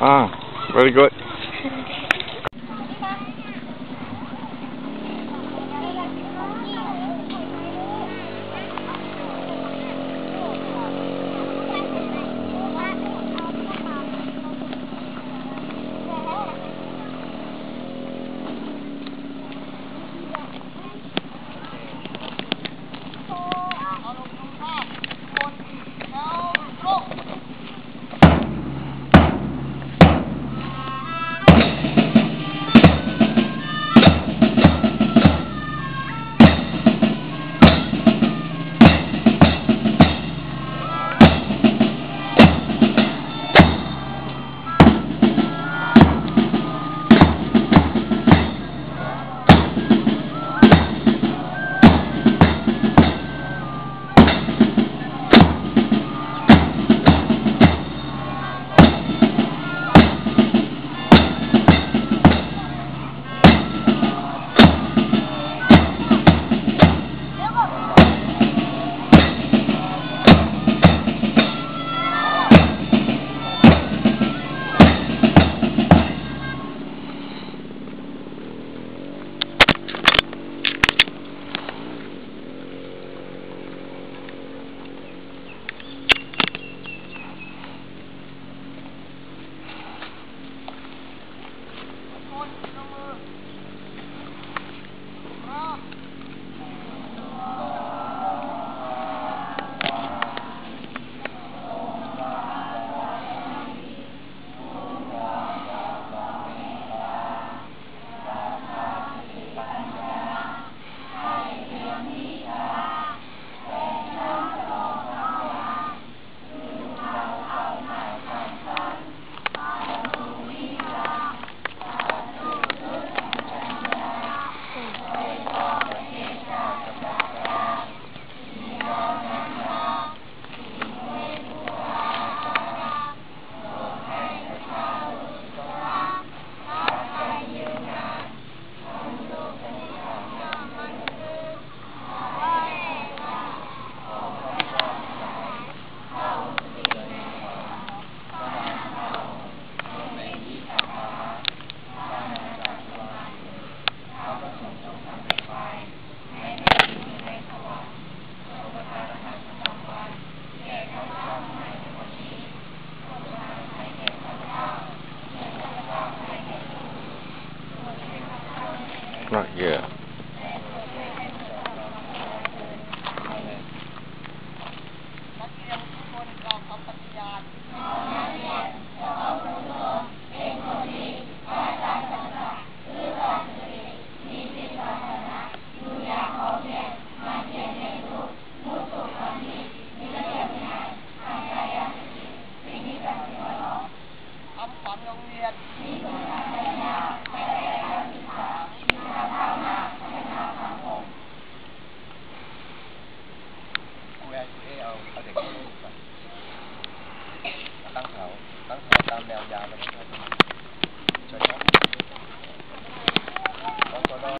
Ah, very good. Not yet. นั แนวยาวนะครับ